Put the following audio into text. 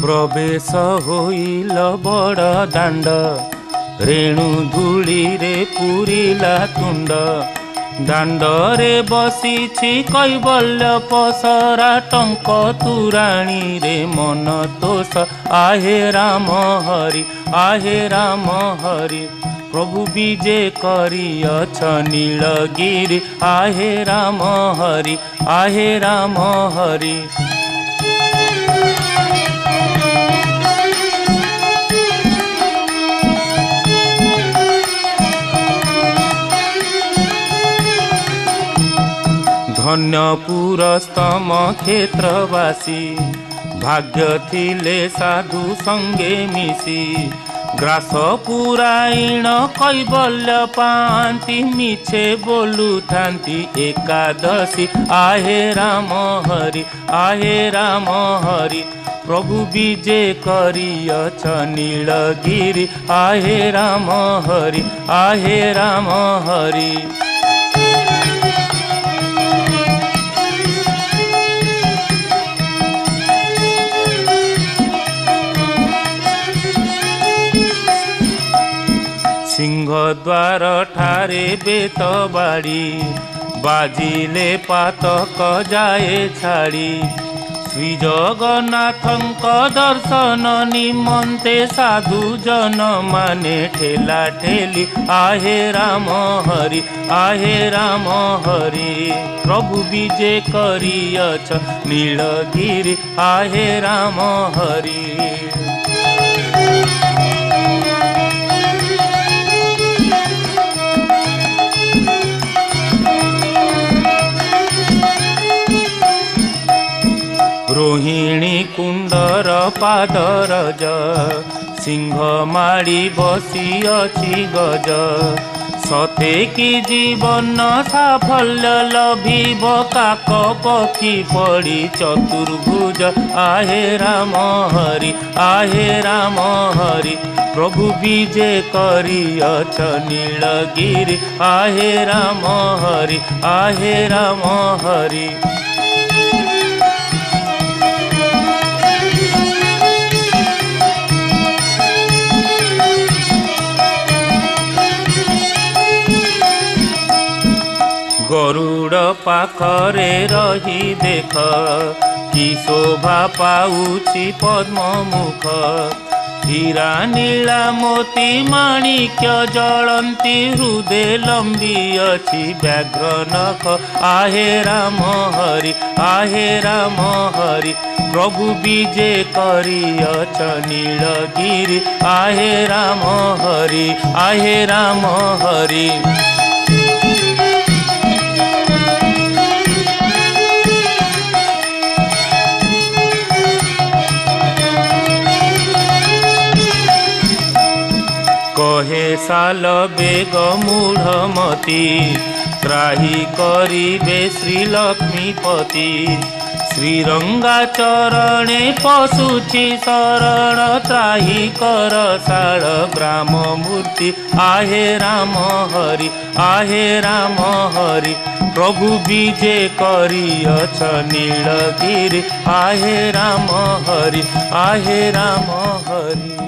प्रवेश होइल बड दाण्ड रे रे रेणुधु बल्य पसरा टंक तुराणी रे मन तोष आहे हरि आहे राम हरि प्रभु विजेकरी अछ गिरी आहे राम हरि आहे राम हरि धन्य पुरस्तम क्षेत्रवासी भाग्य थिले साधु सँगै मिसी ग्रास पुराइण कैबल्य पान्ति मिछे बोलु थान्ति एकादशी आहे राम हरि आहे राम हरि प्रभु विजय करियछ नीलगिरी आहे राम हरि आहे राम हरि সিংহদ্বার ঠারে বেত বাড়ি বাজিলে পাতক যায় ছাড়ি শ্রী জগন্নাথଙ୍କ দর্শন নিমন্তে সাধু জন মানে ঠেলা ঠেলি আহে রাম হরি আহে রাম হরি প্রভু বিজে করিয়ছ নীলগিরি আহে রাম হরি ରୋହିଣୀ କୁଣ୍ଡର ପାଦରଜ ସିଂହ ମାଡ଼ି ବସିଅଛି ଗଜ ସତେ କି ଜୀବନ ସାଫଲ୍ୟ ଲଭିବ କାକ ପକ୍ଷୀ ପଡ଼ି ଚତୁର୍ଭୁଜ ଆହେ ରାମ ହରି ଆହେ ରାମ ହରି ପ୍ରଭୁ ବିଜେ କରିଅଛ ନୀଳଗିରି ଆହେ ରାମ ହରି ଆହେ ରାମ ହରି गरुड पाखर रहि देखोभाउचि पद्मुख धीरा नीला मोती माणिक्य जी हृदय लम्बि अथि ब्याघ नक आहे हरि आहे राम हरि प्रभु विजेछ गिरि आहे राम हरि आहे राम हरि ଶହେ ସାଲ ବେଗ ମୂଢ଼ମତି ତ୍ରାହି କରିବେ ଶ୍ରୀ ଲକ୍ଷ୍ମୀପତି ଶ୍ରୀରଙ୍ଗା ଚରଣେ ପଶୁଛି ଶରଣ ତ୍ରାହି କର ଶାଳ ଗ୍ରାମ ମୂର୍ତ୍ତି ଆହେ ରାମ ହରି ଆହେ ରାମ ହରି ପ୍ରଭୁ ବିଜେ କରିଅଛ ନୀଳଗିରି ଆହେ ରାମ ହରି ଆହେ ରାମ ହରି